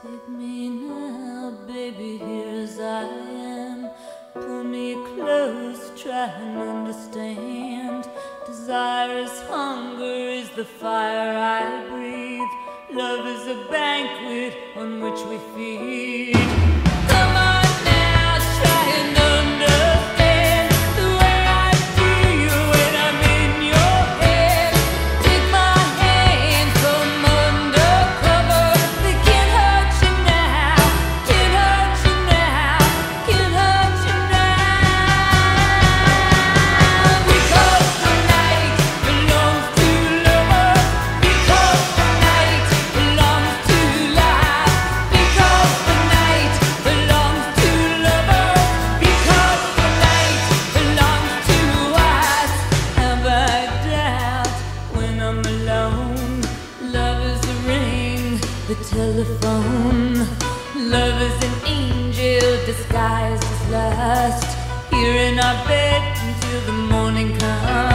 Take me now, baby, here as I am. Pull me close, try and understand. Desire is hunger, is the fire I breathe. Love is a banquet on which we feed. The telephone. Love is an angel disguised as lust. Here in our bed until the morning comes.